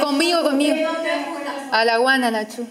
Conmigo, conmigo. A la guana, la chu.